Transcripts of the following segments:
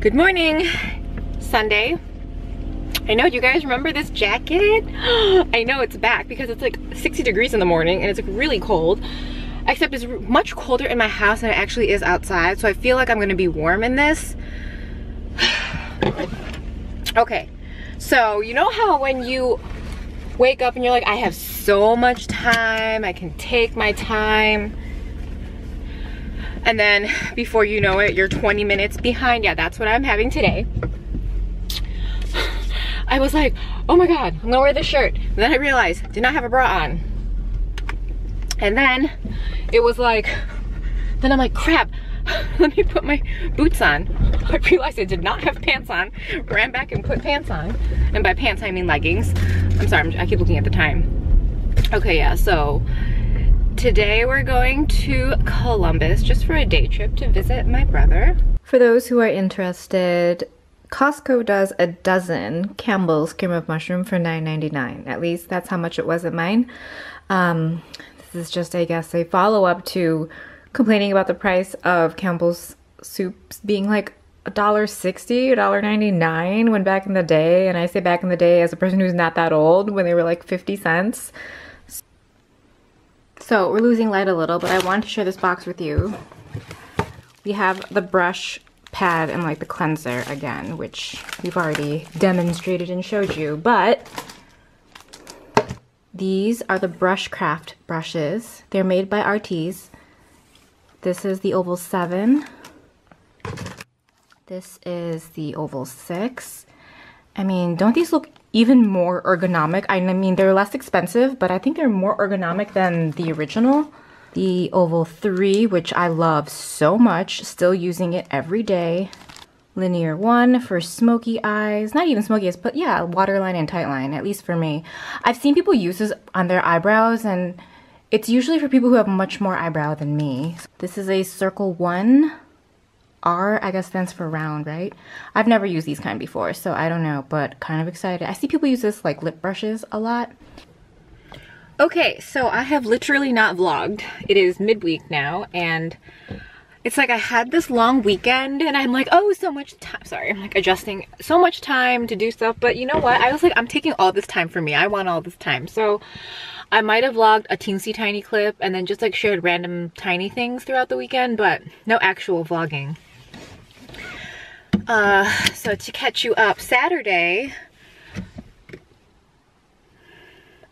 Good morning, Sunday. I know, you guys remember this jacket? I know it's back because it's like 60 degrees in the morning and it's like really cold. Except it's much colder in my house than it actually is outside. So I feel like I'm gonna be warm in this. okay, so you know how when you wake up and you're like, I have so much time, I can take my time and then before you know it, you're 20 minutes behind. Yeah, that's what I'm having today. I was like, oh my God, I'm gonna wear this shirt. And then I realized, did not have a bra on. And then it was like, then I'm like, crap, let me put my boots on. I realized I did not have pants on. Ran back and put pants on. And by pants, I mean leggings. I'm sorry, I keep looking at the time. Okay, yeah, so Today we're going to Columbus just for a day trip to visit my brother. For those who are interested, Costco does a dozen Campbell's cream of mushroom for $9.99. At least that's how much it was at mine. Um, this is just, I guess, a follow-up to complaining about the price of Campbell's soups being like $1.60, $1.99 when back in the day, and I say back in the day as a person who's not that old, when they were like 50 cents. So we're losing light a little, but I wanted to share this box with you. We have the brush pad and like the cleanser again, which we've already demonstrated and showed you, but these are the Brushcraft brushes. They're made by Artis. This is the Oval 7. This is the Oval 6. I mean, don't these look even more ergonomic. I mean, they're less expensive, but I think they're more ergonomic than the original. The Oval 3, which I love so much, still using it every day. Linear 1 for smoky eyes. Not even smoky eyes, but yeah, waterline and tightline, at least for me. I've seen people use this on their eyebrows, and it's usually for people who have much more eyebrow than me. This is a Circle 1 R, I guess, stands for round, right? I've never used these kind before, so I don't know, but kind of excited. I see people use this like lip brushes a lot. Okay, so I have literally not vlogged. It is midweek now, and it's like I had this long weekend, and I'm like, oh, so much time. Sorry, I'm like adjusting so much time to do stuff, but you know what? I was like, I'm taking all this time for me. I want all this time. So I might have vlogged a teensy tiny clip and then just like shared random tiny things throughout the weekend, but no actual vlogging. Uh, so to catch you up, Saturday,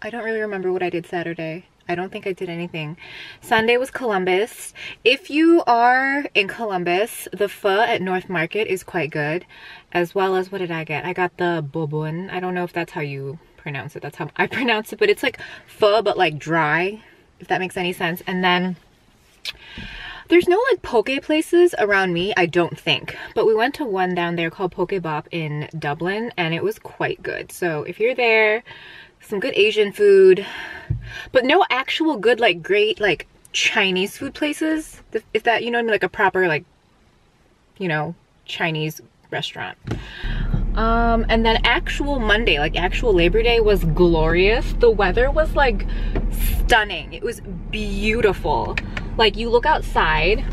I don't really remember what I did Saturday. I don't think I did anything. Sunday was Columbus. If you are in Columbus, the pho at North Market is quite good. As well as, what did I get? I got the bobon. I don't know if that's how you pronounce it. That's how I pronounce it. But it's like pho, but like dry, if that makes any sense. And then there's no like poke places around me, I don't think. But we went to one down there called Poke Bop in Dublin and it was quite good. So if you're there, some good Asian food, but no actual good like great like Chinese food places. If that, you know, like a proper like, you know, Chinese restaurant. Um, and then actual Monday, like actual Labor Day was glorious. The weather was like stunning. It was beautiful. Like you look outside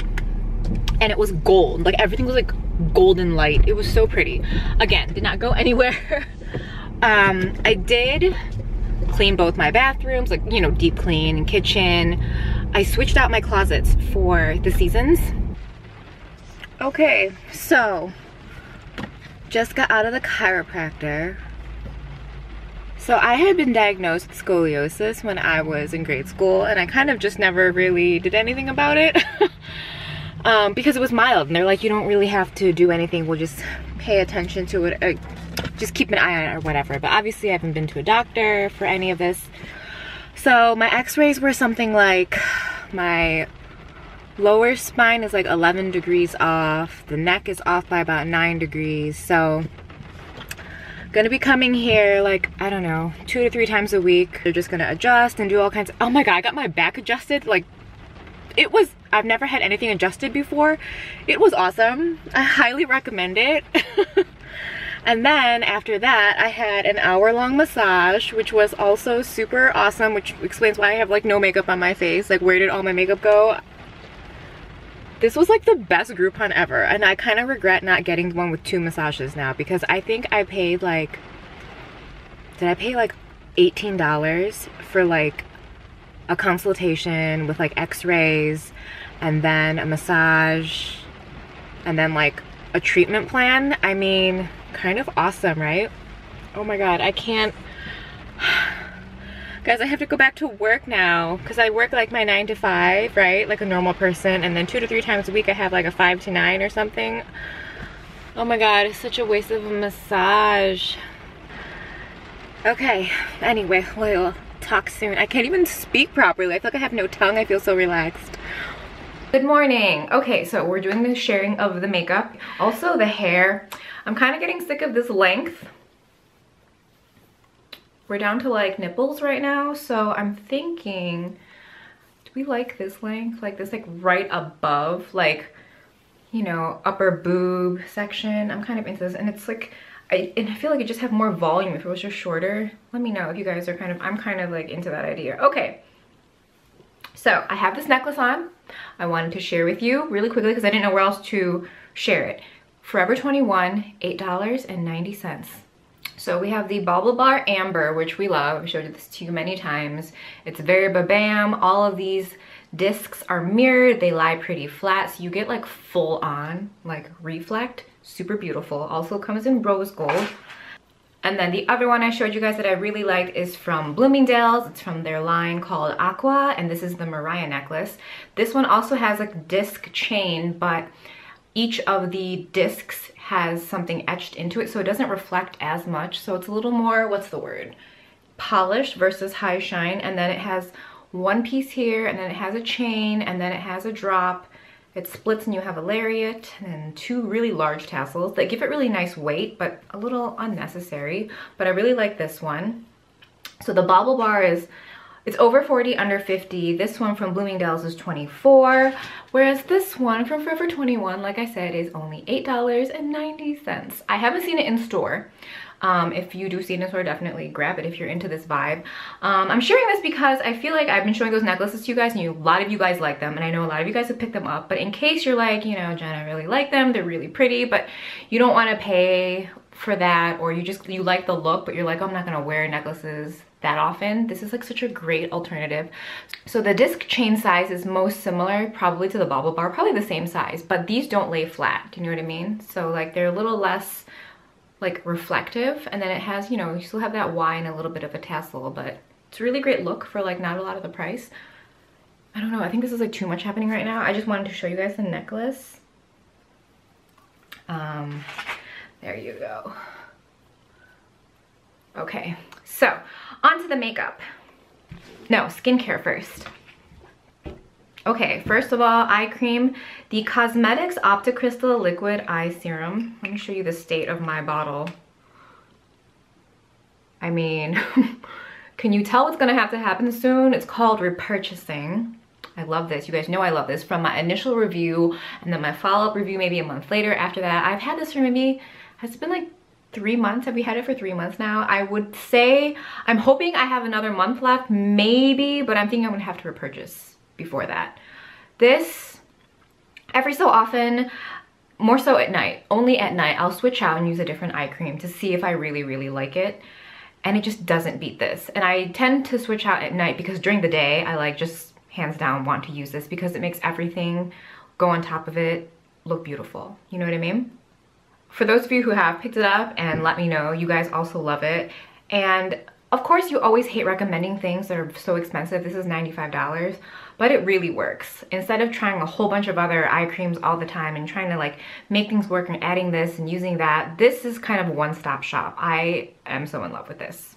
and it was gold. Like everything was like golden light. It was so pretty. Again, did not go anywhere. um, I did clean both my bathrooms, like, you know, deep clean, kitchen. I switched out my closets for the seasons. Okay, so just got out of the chiropractor. So I had been diagnosed with scoliosis when I was in grade school and I kind of just never really did anything about it. Um, because it was mild. And they're like you don't really have to do anything. We'll just pay attention to it uh, just keep an eye on it or whatever. But obviously I haven't been to a doctor for any of this. So my x-rays were something like my lower spine is like 11 degrees off. The neck is off by about 9 degrees. So Gonna be coming here like, I don't know, two to three times a week. They're just gonna adjust and do all kinds of, oh my God, I got my back adjusted. Like, it was, I've never had anything adjusted before. It was awesome. I highly recommend it. and then after that, I had an hour long massage, which was also super awesome, which explains why I have like no makeup on my face. Like, where did all my makeup go? This was like the best Groupon ever. And I kind of regret not getting one with two massages now because I think I paid like, did I pay like $18 for like a consultation with like x-rays and then a massage and then like a treatment plan? I mean, kind of awesome, right? Oh my God, I can't. Guys, I have to go back to work now because I work like my nine to five, right? Like a normal person. And then two to three times a week I have like a five to nine or something. Oh my God, it's such a waste of a massage. Okay, anyway, we'll talk soon. I can't even speak properly. I feel like I have no tongue. I feel so relaxed. Good morning. Okay, so we're doing the sharing of the makeup. Also the hair. I'm kind of getting sick of this length. We're down to like nipples right now, so I'm thinking, do we like this length? Like this like right above, like, you know, upper boob section. I'm kind of into this and it's like, I, and I feel like it just have more volume if it was just shorter. Let me know if you guys are kind of, I'm kind of like into that idea. Okay, so I have this necklace on. I wanted to share with you really quickly because I didn't know where else to share it. Forever 21, $8.90. So we have the BaubleBar Amber, which we love. I've showed you this to you many times. It's very babam. All of these discs are mirrored. They lie pretty flat, so you get like full on, like reflect. Super beautiful. Also comes in rose gold. And then the other one I showed you guys that I really like is from Bloomingdale's. It's from their line called Aqua, and this is the Mariah necklace. This one also has a disc chain, but each of the discs has something etched into it, so it doesn't reflect as much. So it's a little more, what's the word? Polished versus high shine. And then it has one piece here, and then it has a chain, and then it has a drop, it splits and you have a lariat and two really large tassels that give it really nice weight, but a little unnecessary. But I really like this one. So the BaubleBar is, it's over 40, under 50. This one from Bloomingdale's is 24, whereas this one from Forever 21, like I said, is only $8.90. I haven't seen it in store. Um, if you do see it in store, definitely grab it if you're into this vibe. Um, I'm sharing this because I feel like I've been showing those necklaces to you guys and you, a lot of you guys like them and I know a lot of you guys have picked them up. But in case you're like, you know, Jen, I really like them, they're really pretty, but you don't want to pay for that or you just, you like the look, but you're like, oh, I'm not going to wear necklaces that often. This is like such a great alternative. So the disc chain size is most similar probably to the bobble BaubleBar, probably the same size, but these don't lay flat. Do you know what I mean? So like they're a little less like reflective and then it has you know you still have that Y and a little bit of a tassel but it's a really great look for like not a lot of the price I don't know I think this is like too much happening right now I just wanted to show you guys the necklace um there you go okay so on to the makeup no skincare first Okay, first of all, eye cream, the Cosmedix Opticrystal Liquid Eye Serum. Let me show you the state of my bottle. I mean, can you tell what's gonna have to happen soon? It's called repurchasing. I love this. You guys know I love this. From my initial review and then my follow-up review maybe a month later after that. I've had this for maybe, has it been like three months? Have we had it for three months now? I would say, I'm hoping I have another month left, maybe, but I'm thinking I'm gonna have to repurchase before that. This, every so often, more so at night, only at night, I'll switch out and use a different eye cream to see if I really, really like it. And it just doesn't beat this. And I tend to switch out at night because during the day, I like just hands down want to use this because it makes everything go on top of it look beautiful. You know what I mean? For those of you who have picked it up and let me know, you guys also love it. And of course, you always hate recommending things that are so expensive. This is $95 but it really works. Instead of trying a whole bunch of other eye creams all the time and trying to like make things work and adding this and using that, this is kind of one-stop shop. I am so in love with this.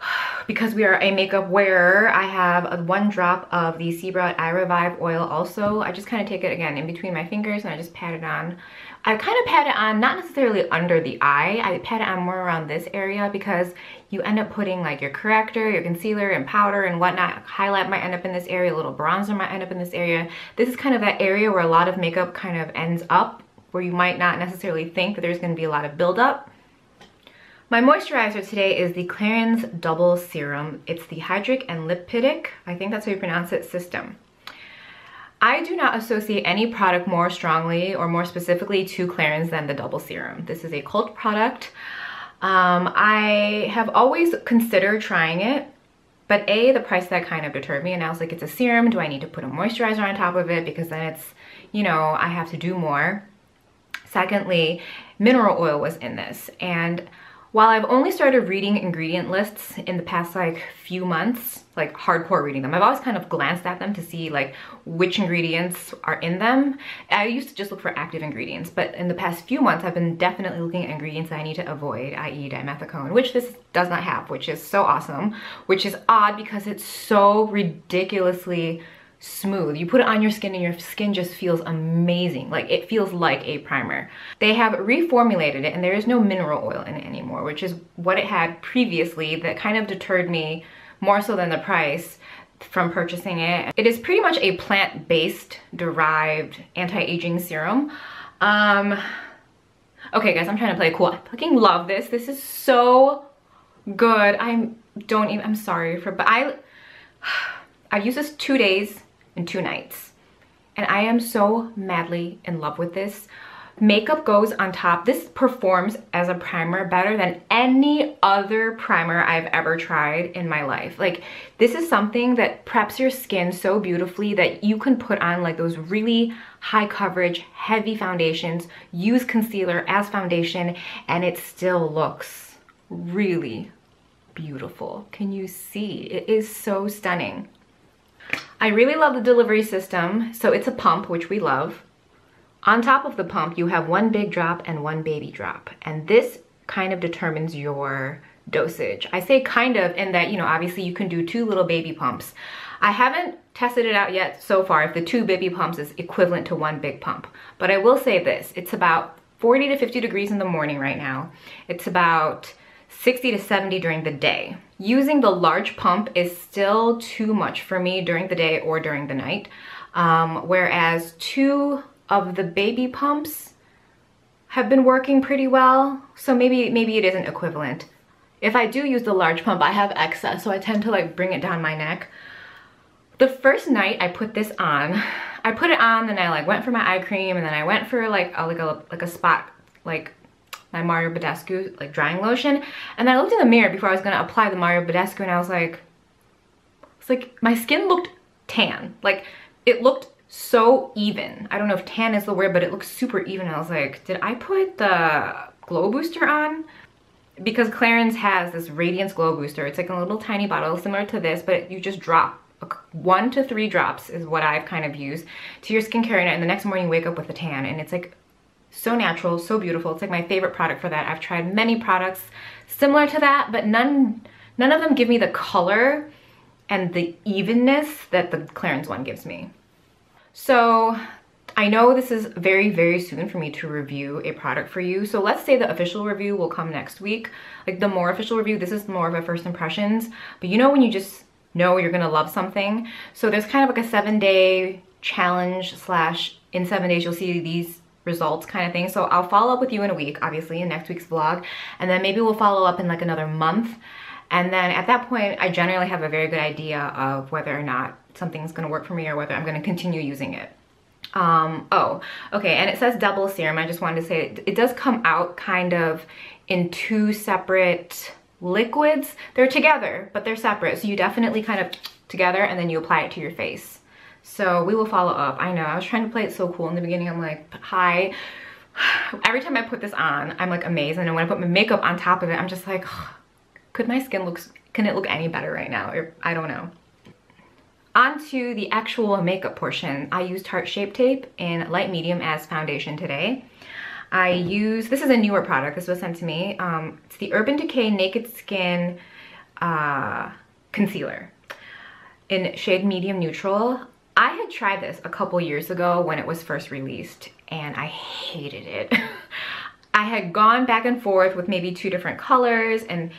Because we are a makeup wearer, I have a one drop of the C Bright Eye Revive oil also. I just kind of take it again in between my fingers and I just pat it on. I kind of pat it on, not necessarily under the eye, I pat it on more around this area because you end up putting like your corrector, your concealer and powder and whatnot. Highlight might end up in this area, a little bronzer might end up in this area. This is kind of that area where a lot of makeup kind of ends up where you might not necessarily think that there's gonna be a lot of buildup. My moisturizer today is the Clarins Double Serum. It's the Hydric and Lipidic, I think that's how you pronounce it, system. I do not associate any product more strongly or more specifically to Clarins than the double serum. This is a cult product. Um, I have always considered trying it, but A, the price tag kind of deterred me and I was like, it's a serum. Do I need to put a moisturizer on top of it? Because then it's, you know, I have to do more. Secondly, mineral oil was in this and while I've only started reading ingredient lists in the past like few months, like hardcore reading them, I've always kind of glanced at them to see like which ingredients are in them. I used to just look for active ingredients, but in the past few months, I've been definitely looking at ingredients that I need to avoid, i.e. dimethicone, which this does not have, which is so awesome, which is odd because it's so ridiculously smooth. You put it on your skin and your skin just feels amazing. Like it feels like a primer. They have reformulated it and there is no mineral oil in it anymore, which is what it had previously that kind of deterred me more so than the price from purchasing it. It is pretty much a plant-based derived anti-aging serum. Um, okay guys, I'm trying to play cool. I fucking love this. This is so good. I don't even, I'm sorry for, but I, I've used this two days two nights. And I am so madly in love with this. Makeup goes on top. This performs as a primer better than any other primer I've ever tried in my life. Like this is something that preps your skin so beautifully that you can put on like those really high coverage, heavy foundations, use concealer as foundation, and it still looks really beautiful. Can you see? It is so stunning. I really love the delivery system. So it's a pump, which we love. On top of the pump, you have one big drop and one baby drop. And this kind of determines your dosage. I say kind of in that, you know, obviously you can do two little baby pumps. I haven't tested it out yet so far if the two baby pumps is equivalent to one big pump. But I will say this, it's about 40 to 50 degrees in the morning right now. It's about 60 to 70 during the day. Using the large pump is still too much for me during the day or during the night. Um, whereas two of the baby pumps have been working pretty well. So maybe, maybe it isn't equivalent. If I do use the large pump, I have excess, so I tend to like bring it down my neck. The first night I put this on, I put it on, then I like went for my eye cream, and then I went for like a, like a like a spot like my Mario Badescu like drying lotion. And then I looked in the mirror before I was gonna apply the Mario Badescu and I was like, it's like my skin looked tan. Like it looked so even. I don't know if tan is the word, but it looks super even. I was like, did I put the glow booster on? Because Clarins has this Radiance Glow Booster. It's like a little tiny bottle similar to this, but you just drop one to three drops is what I've kind of used to your skincare and the next morning you wake up with a tan and it's like so natural, so beautiful. It's like my favorite product for that. I've tried many products similar to that, but none, none of them give me the color and the evenness that the Clarins one gives me. So I know this is very, very soon for me to review a product for you. So let's say the official review will come next week. Like the more official review, this is more of a first impressions. But you know when you just know you're gonna love something? So there's kind of like a seven day challenge slash in seven days you'll see these results kind of thing. So I'll follow up with you in a week, obviously in next week's vlog. And then maybe we'll follow up in like another month. And then at that point, I generally have a very good idea of whether or not something's gonna work for me or whether I'm gonna continue using it. Um, oh, okay, and it says double serum. I just wanted to say it, it does come out kind of in two separate liquids. They're together, but they're separate. So you definitely kind of together and then you apply it to your face. So we will follow up. I know, I was trying to play it so cool in the beginning. I'm like, hi. Every time I put this on, I'm like amazed. And when I put my makeup on top of it, I'm just like, could my skin look, can it look any better right now? I don't know. On to the actual makeup portion. I used Tarte Shape Tape in light medium as foundation today. I use, this is a newer product, this was sent to me. Um, it's the Urban Decay Naked Skin uh, Concealer in shade medium neutral. I had tried this a couple years ago when it was first released and I hated it. I had gone back and forth with maybe two different colors and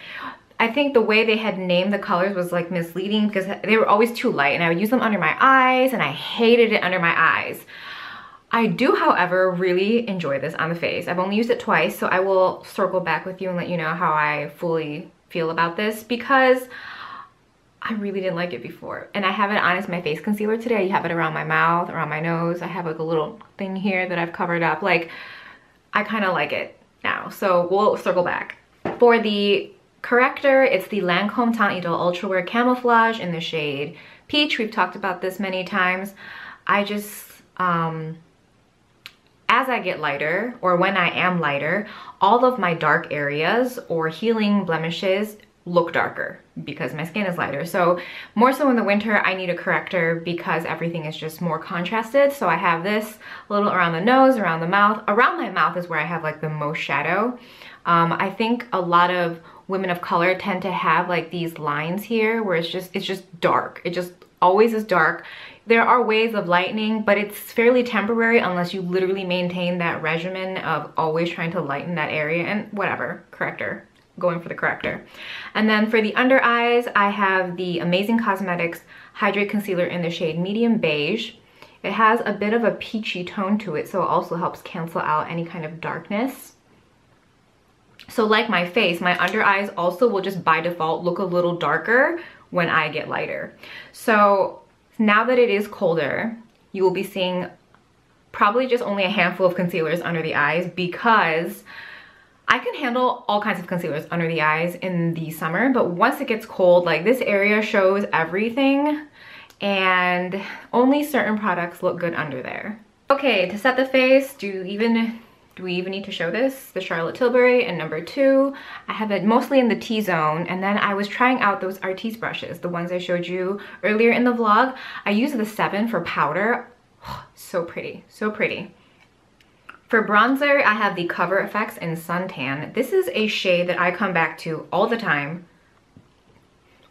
I think the way they had named the colors was like misleading because they were always too light and I would use them under my eyes and I hated it under my eyes. I do, however, really enjoy this on the face. I've only used it twice, so I will circle back with you and let you know how I fully feel about this because I really didn't like it before. And I have it on as my face concealer today. I have it around my mouth, around my nose. I have like a little thing here that I've covered up. Like, I kind of like it now. So we'll circle back. For the corrector, it's the Lancome Teint Idole Ultra Wear Camouflage in the shade Peach. We've talked about this many times. I just, um, as I get lighter, or when I am lighter, all of my dark areas or healing blemishes look darker because my skin is lighter. So more so in the winter, I need a corrector because everything is just more contrasted. So I have this a little around the nose, around the mouth. Around my mouth is where I have like the most shadow. Um, I think a lot of women of color tend to have like these lines here where it's just, it's just dark. It just always is dark. There are ways of lightening, but it's fairly temporary unless you literally maintain that regimen of always trying to lighten that area and whatever, corrector, going for the corrector. And then for the under eyes, I have the Amazing Cosmetics Hydrate Concealer in the shade Medium Beige. It has a bit of a peachy tone to it, so it also helps cancel out any kind of darkness. So like my face, my under eyes also will just by default look a little darker when I get lighter. So now that it is colder, you will be seeing probably just only a handful of concealers under the eyes because I can handle all kinds of concealers under the eyes in the summer, but once it gets cold, like this area shows everything and only certain products look good under there. Okay, to set the face, do even do we even need to show this? The Charlotte Tilbury and number two. I have it mostly in the T-zone and then I was trying out those Artis brushes, the ones I showed you earlier in the vlog. I use the seven for powder. so pretty, so pretty. For bronzer, I have the Cover FX in Suntan. This is a shade that I come back to all the time,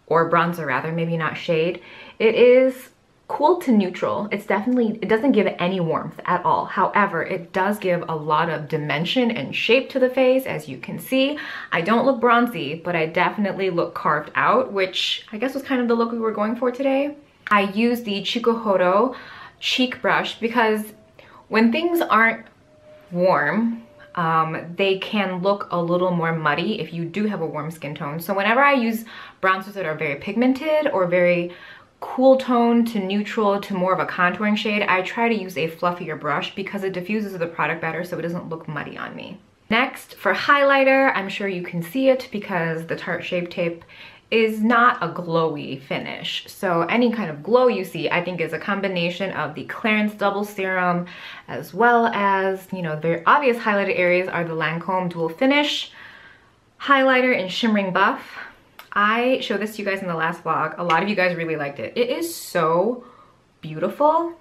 or bronzer rather, maybe not shade. It is cool to neutral. It's definitely, it doesn't give any warmth at all. However, it does give a lot of dimension and shape to the face, as you can see. I don't look bronzy, but I definitely look carved out, which I guess was kind of the look we were going for today. I use the Chikuhodo cheek brush because when things aren't warm, um, they can look a little more muddy if you do have a warm skin tone. So whenever I use bronzers that are very pigmented or very cool tone to neutral to more of a contouring shade, I try to use a fluffier brush because it diffuses the product better so it doesn't look muddy on me. Next, for highlighter, I'm sure you can see it because the Tarte Shape Tape is not a glowy finish. So any kind of glow you see, I think is a combination of the Clarins Double Serum as well as, you know, the obvious highlighted areas are the Lancome Dual Finish highlighter in Shimmering Buff. I showed this to you guys in the last vlog. A lot of you guys really liked it. It is so beautiful.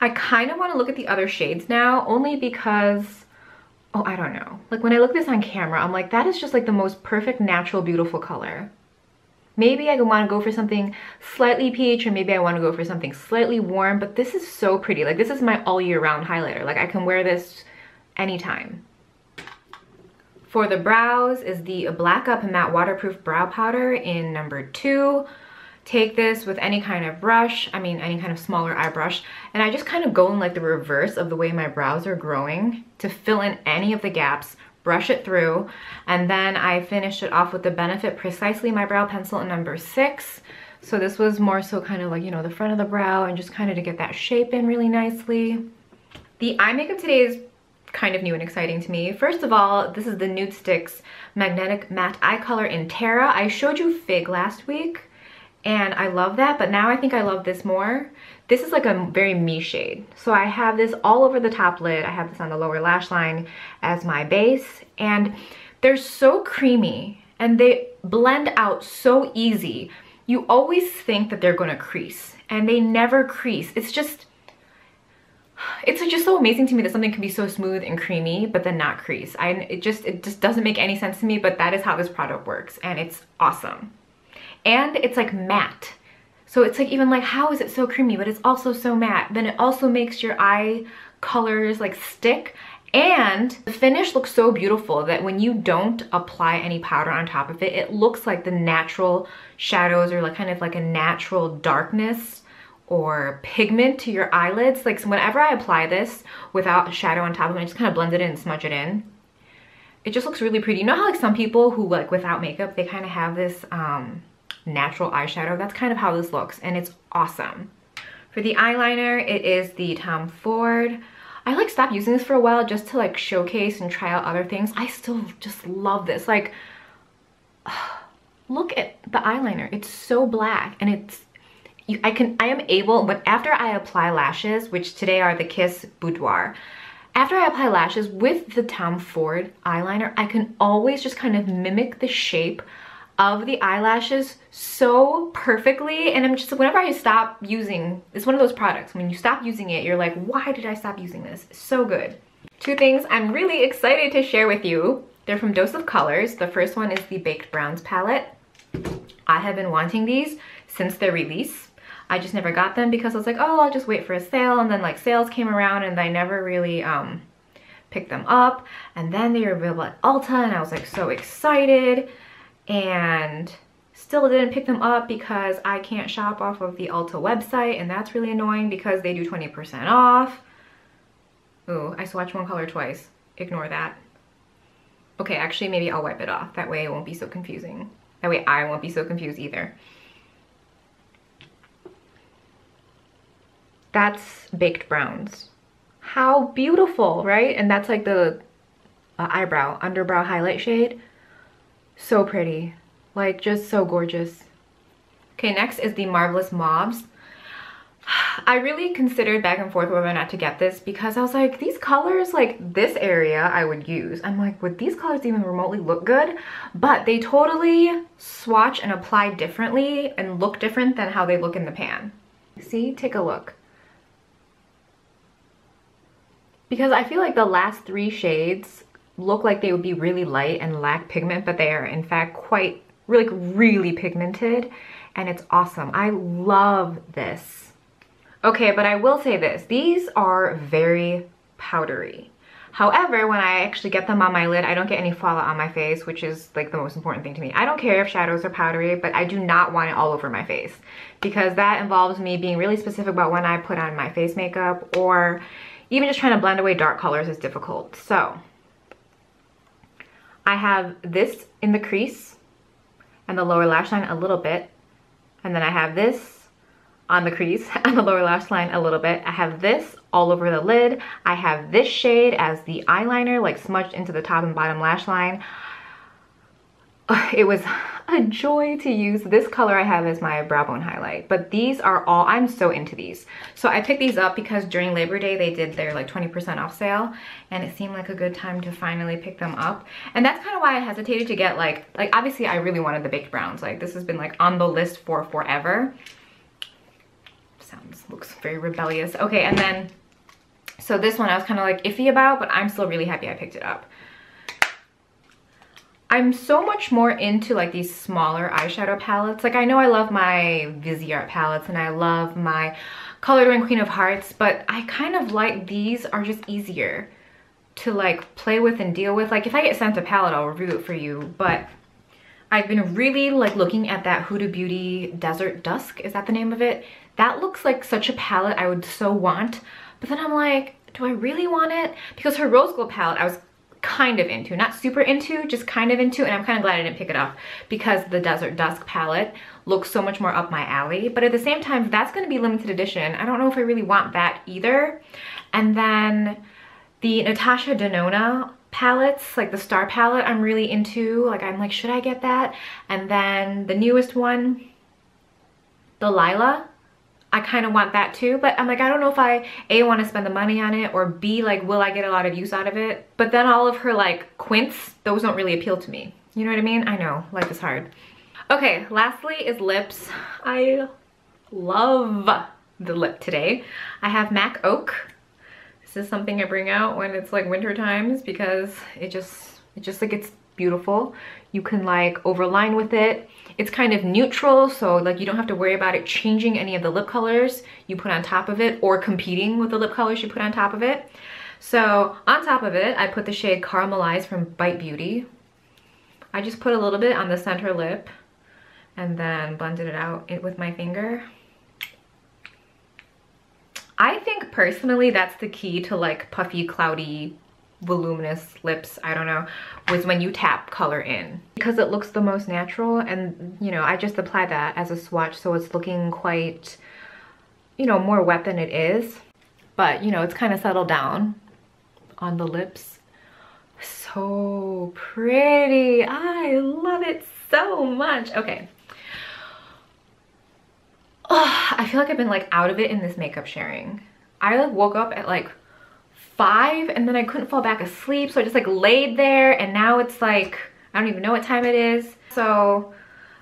I kind of want to look at the other shades now only because oh, I don't know. Like when I look this on camera, I'm like, that is just like the most perfect, natural, beautiful color. Maybe I want to go for something slightly peach or maybe I want to go for something slightly warm, but this is so pretty. Like this is my all year round highlighter. Like I can wear this anytime. For the brows is the Blackup Matte Waterproof Brow Powder in number two take this with any kind of brush, I mean any kind of smaller eye brush, and I just kind of go in like the reverse of the way my brows are growing to fill in any of the gaps, brush it through, and then I finished it off with the Benefit Precisely My Brow Pencil in number six. So this was more so kind of like, you know, the front of the brow and just kind of to get that shape in really nicely. The eye makeup today is kind of new and exciting to me. First of all, this is the Nudestix Magnetic Matte Eye Color in Terra. I showed you Fig last week and I love that but now I think I love this more. This is like a very me shade. So I have this all over the top lid. I have this on the lower lash line as my base and they're so creamy and they blend out so easy. You always think that they're gonna crease and they never crease. It's just it's just so amazing to me that something can be so smooth and creamy but then not crease. I it just it just doesn't make any sense to me but that is how this product works and it's awesome and it's like matte. So it's like even like, how is it so creamy, but it's also so matte. Then it also makes your eye colors like stick and the finish looks so beautiful that when you don't apply any powder on top of it, it looks like the natural shadows or like kind of like a natural darkness or pigment to your eyelids. Like whenever I apply this without a shadow on top of it, I just kind of blend it in and smudge it in it just looks really pretty. You know how like some people who like without makeup, they kind of have this um, natural eyeshadow? That's kind of how this looks and it's awesome. For the eyeliner, it is the Tom Ford. I like stopped using this for a while just to like showcase and try out other things. I still just love this. Like, look at the eyeliner. It's so black and it's I can I am able but after I apply lashes which today are the Kiss Boudoir after I apply lashes with the Tom Ford eyeliner I can always just kind of mimic the shape of the eyelashes so perfectly and I'm just whenever I stop using it's one of those products when you stop using it you're like why did I stop using this? So good. Two things I'm really excited to share with you. They're from Dose of Colors. The first one is the Baked Browns palette. I have been wanting these since their release. I just never got them because I was like, oh, I'll just wait for a sale. And then like sales came around and I never really um, picked them up. And then they were available at Ulta and I was like so excited and still didn't pick them up because I can't shop off of the Ulta website and that's really annoying because they do 20% off. Ooh, I swatched one color twice. Ignore that. Okay, actually maybe I'll wipe it off. That way it won't be so confusing. That way I won't be so confused either. That's baked browns. How beautiful, right? And that's like the uh, eyebrow, underbrow highlight shade. So pretty. Like just so gorgeous. Okay, next is the Marvelous Mauves. I really considered back and forth whether or not to get this because I was like, these colors, like this area I would use. I'm like, would these colors even remotely look good? But they totally swatch and apply differently and look different than how they look in the pan. See, take a look because I feel like the last three shades look like they would be really light and lack pigment, but they are in fact quite, really, really pigmented and it's awesome. I love this. Okay, but I will say this, these are very powdery. However, when I actually get them on my lid, I don't get any fallout on my face, which is like the most important thing to me. I don't care if shadows are powdery, but I do not want it all over my face because that involves me being really specific about when I put on my face makeup or even just trying to blend away dark colors is difficult. So I have this in the crease and the lower lash line a little bit. And then I have this on the crease and the lower lash line a little bit. I have this all over the lid. I have this shade as the eyeliner like smudged into the top and bottom lash line. It was a joy to use. This color I have as my brow bone highlight, but these are all, I'm so into these. So I picked these up because during Labor Day, they did their like 20% off sale and it seemed like a good time to finally pick them up. And that's kind of why I hesitated to get like, like obviously I really wanted the baked browns. Like this has been like on the list for forever. Sounds, looks very rebellious. Okay, and then, so this one I was kind of like iffy about, but I'm still really happy I picked it up. I'm so much more into like these smaller eyeshadow palettes. Like I know I love my Viseart palettes and I love my Coloured Queen of Hearts, but I kind of like these are just easier to like play with and deal with. Like if I get sent a palette, I'll review it for you, but I've been really like looking at that Huda Beauty Desert Dusk, is that the name of it? That looks like such a palette I would so want, but then I'm like, do I really want it? Because her Rose Gold palette, I was kind of into, not super into, just kind of into, and I'm kind of glad I didn't pick it up because the Desert Dusk palette looks so much more up my alley. But at the same time, that's gonna be limited edition. I don't know if I really want that either. And then the Natasha Denona palettes, like the Star palette, I'm really into. Like, I'm like, should I get that? And then the newest one, the Lila, I kind of want that too, but I'm like, I don't know if I A, want to spend the money on it, or B, like, will I get a lot of use out of it? But then all of her, like, quints, those don't really appeal to me. You know what I mean? I know, life is hard. Okay, lastly is lips. I love the lip today. I have MAC Oak. This is something I bring out when it's like winter times because it just, it just like it's beautiful. You can like overline with it. It's kind of neutral, so like you don't have to worry about it changing any of the lip colors you put on top of it or competing with the lip colors you put on top of it. So on top of it, I put the shade Caramelize from Bite Beauty. I just put a little bit on the center lip and then blended it out with my finger. I think personally that's the key to like puffy, cloudy voluminous lips, I don't know, was when you tap color in. Because it looks the most natural and, you know, I just apply that as a swatch so it's looking quite, you know, more wet than it is. But, you know, it's kind of settled down on the lips. So pretty. I love it so much. Okay. Oh, I feel like I've been like out of it in this makeup sharing. I like woke up at like five and then I couldn't fall back asleep. So I just like laid there and now it's like, I don't even know what time it is. So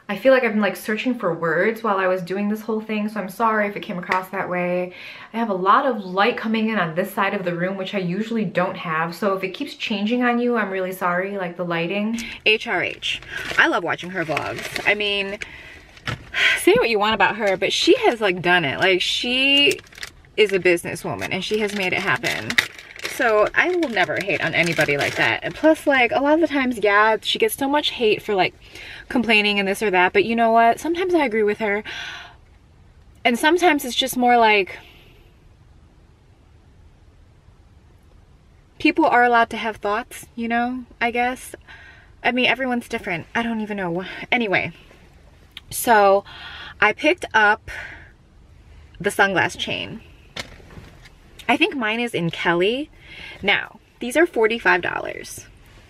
I feel like I've been like searching for words while I was doing this whole thing. So I'm sorry if it came across that way. I have a lot of light coming in on this side of the room, which I usually don't have. So if it keeps changing on you, I'm really sorry, like the lighting. HRH. I love watching her vlogs. I mean, say what you want about her, but she has like done it. Like she is a businesswoman and she has made it happen. So I will never hate on anybody like that. And plus, like, a lot of the times, yeah, she gets so much hate for, like, complaining and this or that. But you know what? Sometimes I agree with her. And sometimes it's just more like... People are allowed to have thoughts, you know, I guess. I mean, everyone's different. I don't even know. Anyway, so I picked up the sunglass chain. I think mine is in Kelly. Now, these are $45.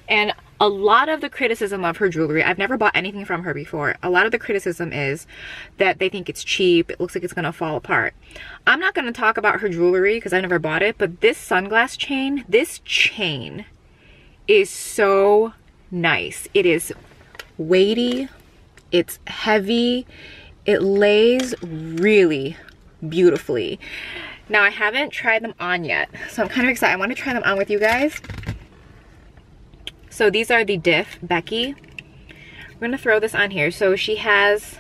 And a lot of the criticism of her jewelry, I've never bought anything from her before. A lot of the criticism is that they think it's cheap. It looks like it's gonna fall apart. I'm not gonna talk about her jewelry because I never bought it, but this sunglass chain, this chain is so nice. It is weighty, it's heavy, it lays really beautifully. Now I haven't tried them on yet, so I'm kind of excited. I want to try them on with you guys. So these are the Diff Becky. I'm gonna throw this on here. So she has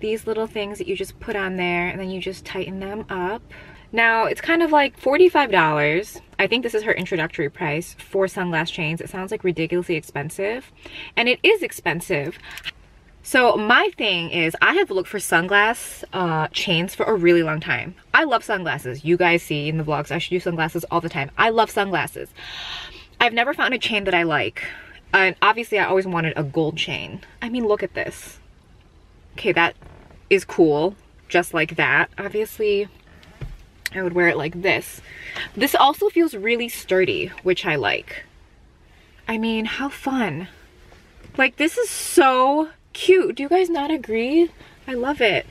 these little things that you just put on there and then you just tighten them up. Now it's kind of like $45. I think this is her introductory price for sunglass chains. It sounds like ridiculously expensive and it is expensive. So my thing is I have looked for sunglass uh, chains for a really long time. I love sunglasses. You guys see in the vlogs, I should use sunglasses all the time. I love sunglasses. I've never found a chain that I like. And obviously I always wanted a gold chain. I mean, look at this. Okay, that is cool. Just like that. Obviously, I would wear it like this. This also feels really sturdy, which I like. I mean, how fun. Like, this is so cute. Do you guys not agree? I love it.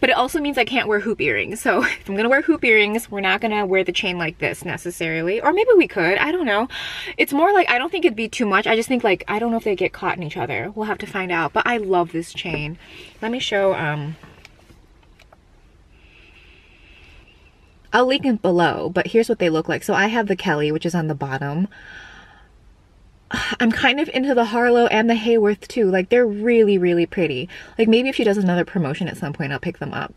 But it also means I can't wear hoop earrings. So if I'm gonna wear hoop earrings, we're not gonna wear the chain like this necessarily. Or maybe we could, I don't know. It's more like, I don't think it'd be too much. I just think like, I don't know if they get caught in each other. We'll have to find out. But I love this chain. Let me show, um, I'll link it below, but here's what they look like. So I have the Kelly, which is on the bottom. I'm kind of into the Harlow and the Hayworth too. Like they're really, really pretty. Like maybe if she does another promotion at some point, I'll pick them up.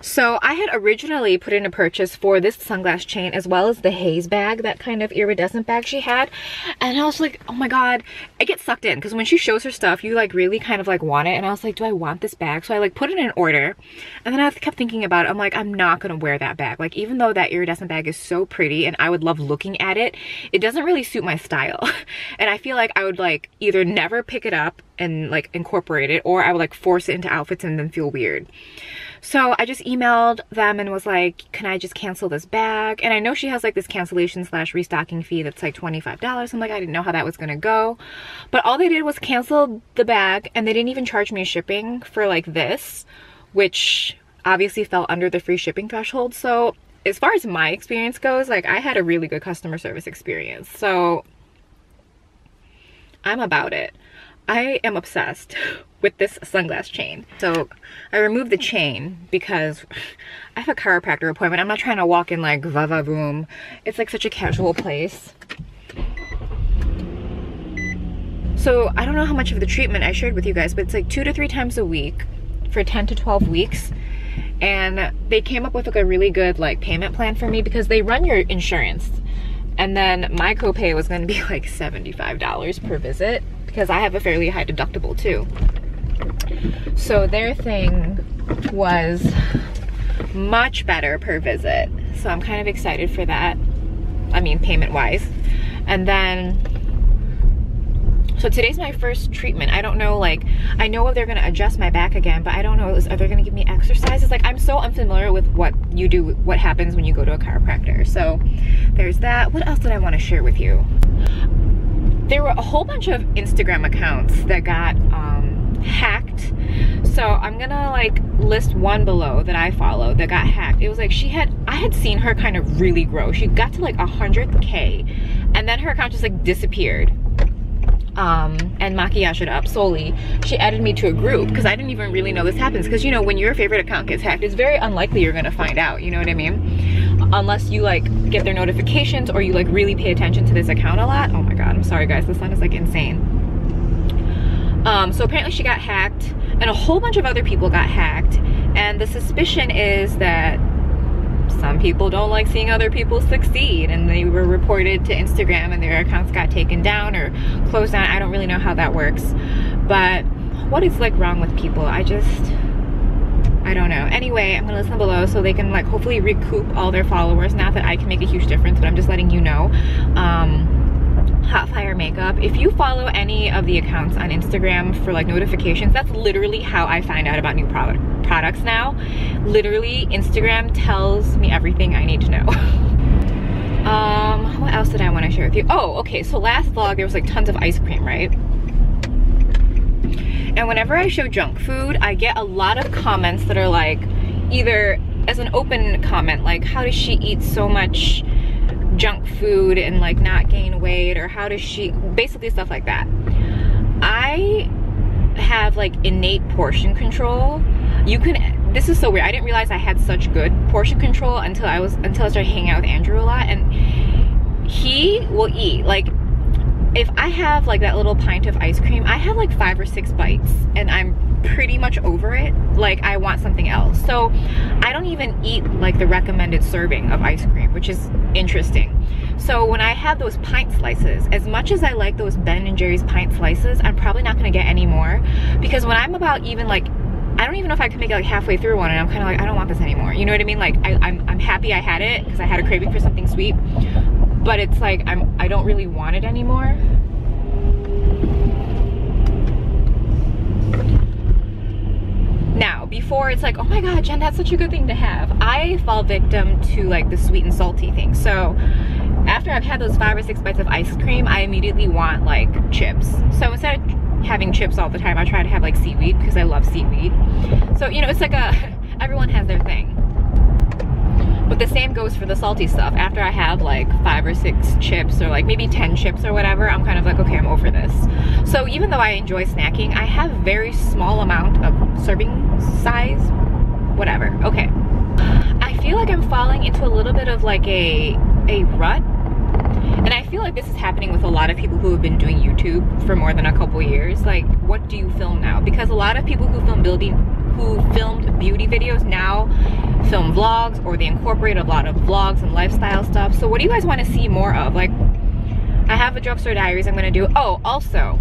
So I had originally put in a purchase for this sunglass chain as well as the haze bag, that kind of iridescent bag she had. And I was like, oh my God, I get sucked in because when she shows her stuff, you like really kind of like want it. And I was like, do I want this bag? So I like put it in order. And then I kept thinking about it. I'm like, I'm not going to wear that bag. Like even though that iridescent bag is so pretty and I would love looking at it, it doesn't really suit my style. and I feel like I would like either never pick it up and like incorporate it or I would like force it into outfits and then feel weird. So I just emailed them and was like, can I just cancel this bag? And I know she has like this cancellation slash restocking fee that's like $25. I'm like, I didn't know how that was gonna go. But all they did was cancel the bag and they didn't even charge me shipping for like this, which obviously fell under the free shipping threshold. So as far as my experience goes, like I had a really good customer service experience. So I'm about it. I am obsessed with this sunglass chain. So I removed the chain because I have a chiropractor appointment. I'm not trying to walk in like va va boom. It's like such a casual place. So I don't know how much of the treatment I shared with you guys, but it's like two to three times a week for 10 to 12 weeks. And they came up with like a really good like payment plan for me because they run your insurance. And then my copay was gonna be like $75 per visit because I have a fairly high deductible too. So their thing was much better per visit. So I'm kind of excited for that. I mean, payment wise. And then, so today's my first treatment. I don't know, like, I know they're gonna adjust my back again, but I don't know, are they gonna give me exercises? Like, I'm so unfamiliar with what you do, what happens when you go to a chiropractor. So there's that. What else did I wanna share with you? There were a whole bunch of Instagram accounts that got um, hacked. So I'm gonna like list one below that I follow that got hacked. It was like she had, I had seen her kind of really grow. She got to like 100K and then her account just like disappeared. Um, and maquillage it up solely. She added me to a group because i didn't even really know this happens. Because you know when your favorite account gets hacked it's very unlikely you're gonna find out you know what i mean? Unless you like get their notifications or you like really pay attention to this account a lot. Oh my god i'm sorry guys. The sun is like insane um, so apparently she got hacked and a whole bunch of other people got hacked. And the suspicion is that some people don't like seeing other people succeed and they were reported to Instagram and their accounts got taken down or closed down. I don't really know how that works. But what is like wrong with people? I just, I don't know. Anyway, I'm gonna listen below so they can like hopefully recoup all their followers. Not that I can make a huge difference, but I'm just letting you know. Um, Hot Fire Makeup. If you follow any of the accounts on Instagram for like notifications, that's literally how I find out about new product products now. Literally, Instagram tells me everything I need to know. um, what else did I want to share with you? Oh, okay, so last vlog there was like tons of ice cream, right? And whenever I show junk food, I get a lot of comments that are like, either as an open comment, like, how does she eat so much junk food and like not gain weight or how does she basically stuff like that. I have like innate portion control. You can this is so weird. I didn't realize i had such good portion control until i was until i started hanging out with andrew a lot and he will eat like if I have like that little pint of ice cream, I have like five or six bites and I'm pretty much over it. Like I want something else. So I don't even eat like the recommended serving of ice cream, which is interesting. So when I have those pint slices, as much as I like those Ben and Jerry's pint slices, I'm probably not gonna get any more because when I'm about even like I don't even know if I can make it like halfway through one and I'm kind of like, I don't want this anymore. You know what I mean? Like I, I'm, I'm happy I had it because I had a craving for something sweet, but it's like I'm I don't really want it anymore. Now, before it's like, oh my god, Jen, that's such a good thing to have. I fall victim to like the sweet and salty thing. So after I've had those five or six bites of ice cream, I immediately want like chips. So instead of having chips all the time, I try to have like seaweed because I love seaweed. So, you know, it's like a, everyone has their thing. But the same goes for the salty stuff. After I have like five or six chips or like maybe 10 chips or whatever, I'm kind of like, okay, I'm over this. So even though I enjoy snacking, I have very small amount of serving size, whatever. Okay. I feel like I'm falling into a little bit of like a, a rut and I feel like this is happening with a lot of people who have been doing YouTube for more than a couple years. Like, what do you film now? Because a lot of people who film building, who filmed beauty videos now film vlogs or they incorporate a lot of vlogs and lifestyle stuff. So what do you guys want to see more of? Like, I have a drugstore diaries I'm gonna do. Oh, also,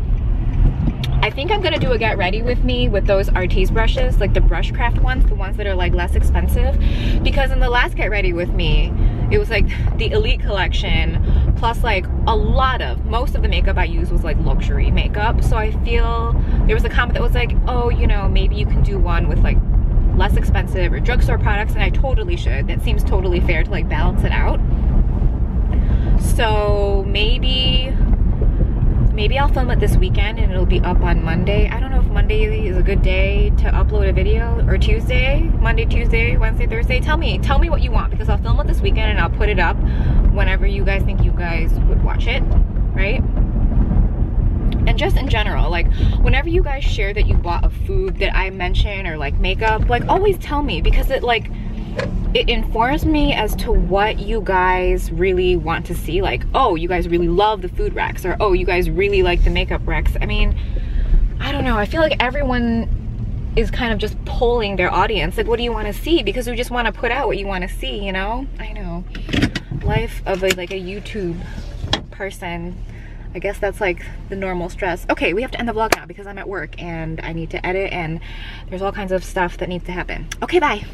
I think I'm gonna do a get ready with me with those Artis brushes, like the Brushcraft ones, the ones that are like less expensive. Because in the last get ready with me, it was like the Elite collection, plus like a lot of, most of the makeup I used was like luxury makeup. So I feel, there was a comment that was like, oh, you know, maybe you can do one with like less expensive or drugstore products and I totally should. That seems totally fair to like balance it out. So maybe maybe I'll film it this weekend and it'll be up on Monday. I don't know if Monday is a good day to upload a video or Tuesday, Monday, Tuesday, Wednesday, Thursday. Tell me, tell me what you want because I'll film it this weekend and I'll put it up whenever you guys think you guys would watch it, right? And just in general like whenever you guys share that you bought a food that i mention or like makeup like always tell me because it like it informs me as to what you guys really want to see. Like oh you guys really love the food racks or oh you guys really like the makeup racks. I mean i don't know. I feel like everyone is kind of just polling their audience. Like what do you want to see? Because we just want to put out what you want to see you know? I know. Life of a, like a youtube person I guess that's like the normal stress. Okay, we have to end the vlog now because I'm at work and I need to edit and there's all kinds of stuff that needs to happen. Okay, bye.